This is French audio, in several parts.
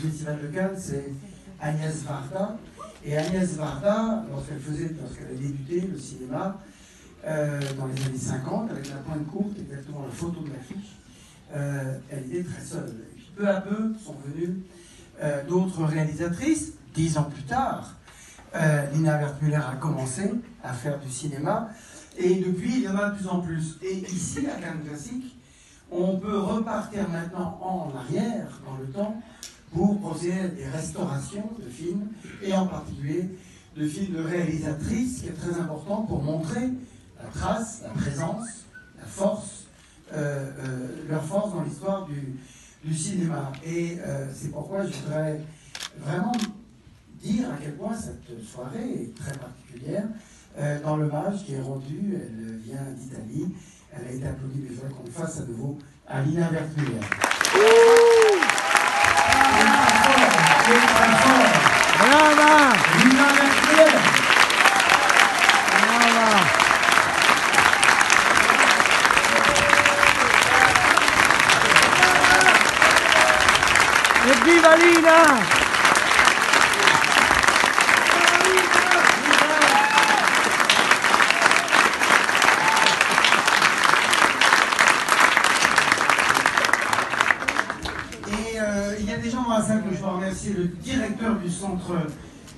festival de Cannes, c'est Agnès Varda. Et Agnès Varda, lorsqu'elle faisait, lorsqu'elle a débuté le cinéma, euh, dans les années 50, avec la pointe courte, exactement la photo euh, elle était très seule. Et puis peu à peu sont venues euh, d'autres réalisatrices. Dix ans plus tard, Lina Wertmüller a commencé à faire du cinéma. Et depuis, il y en a de plus en plus. Et ici, à Cannes Classique, on peut repartir maintenant en arrière dans le temps pour à des restaurations de films, et en particulier de films de réalisatrices, qui est très important pour montrer la trace, la présence, la force, euh, euh, leur force dans l'histoire du, cinéma. Et euh, c'est pourquoi je voudrais vraiment dire à quel point cette soirée est très particulière. dans l'hommage qui est rendu, elle vient d'Italie, elle a été applaudie, mais je voudrais qu'on fasse à nouveau à Lina. Brava! Lina Vertuer! Viva Lina! Et euh, la salle que je dois remercier, le directeur du centre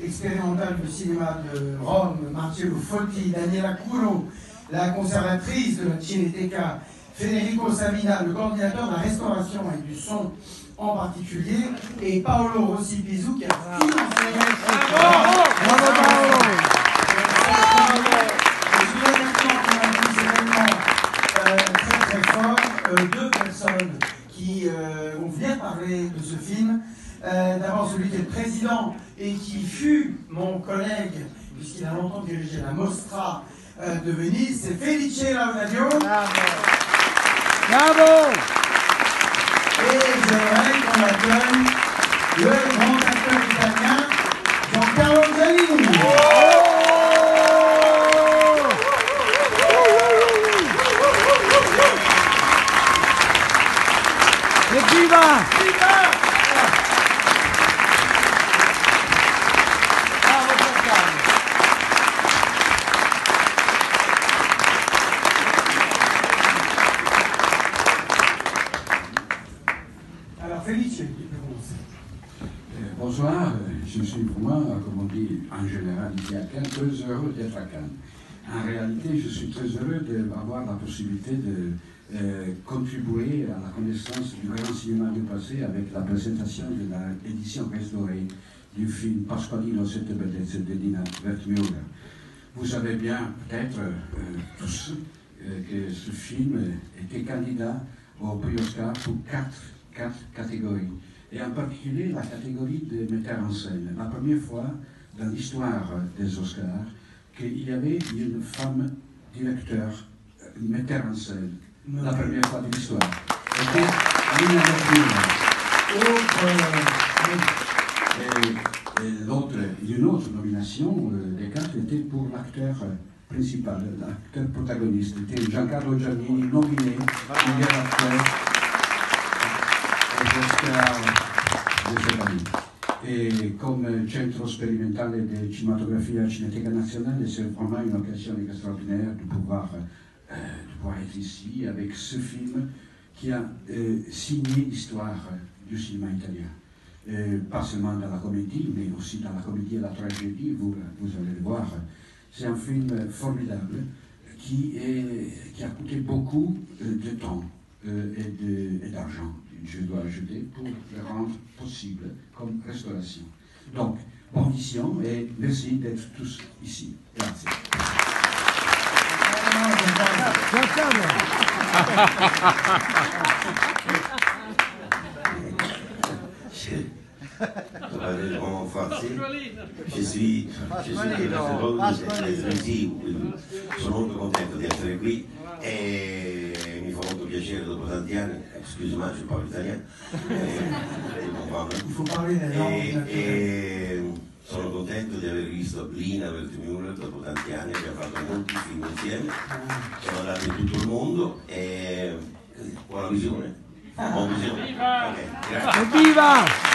expérimental de cinéma de Rome, Marcello Folti, Daniela Culo, la conservatrice de la Cineteca, Federico Savina, le coordinateur de la restauration et du son en particulier, et Paolo Rossi Pizou qui a financé. Bravo, bravo Paolo très très fort, euh, deux personnes qui euh, vont venir parler de ce film. Euh, d'abord celui qui est président et qui fut mon collègue, puisqu'il a longtemps dirigé la Mostra de Venise, c'est Felice Laudadio. Bravo. Bravo. Et j'aimerais qu'on accueille le grand je suis vraiment, comme on dit en général ici à Cannes, très heureux d'être à Cannes. En réalité, je suis très heureux d'avoir la possibilité de euh, contribuer à la connaissance du grand cinéma du passé avec la présentation de l'édition restaurée du film Pasqualino Sette Bellezze de Dina Wertmüller. Vous savez bien, peut-être euh, tous, euh, que ce film était candidat au prix Oscar pour quatre, quatre catégories et en particulier la catégorie des metteurs en scène. La première fois dans l'histoire des Oscars qu'il y avait une femme directeur, metteur en scène. La première fois de l'histoire. C'était Lina Et, l'autre, une autre nomination euh, des quatre était pour l'acteur principal, l'acteur protagoniste. C'était Giancarlo Giannini, nominé meilleur acteur et comme centre sperimentale de cinématographie cinéteca nazionale, c'est vraiment une occasion extraordinaire de pouvoir, euh, de pouvoir être ici avec ce film qui a euh, signé l'histoire du cinéma italien. Euh, pas seulement dans la comédie, mais aussi dans la comédie et la tragédie, vous, vous allez le voir. C'est un film formidable qui, est, qui a coûté beaucoup de temps et d'argent je dois ajouter, pour le rendre possible comme restauration. Donc, bonne mission et merci d'être tous ici. Merci. Je, suis, je suis piacere dopo tanti anni, excuse-moi, je parle italien, il faut parler e, e sono contento di aver visto Lina Wertmüller dopo tanti anni, abbiamo fatto molti film insieme, siamo andati in tutto il mondo e buona visione. Buona visione. Okay, Evviva!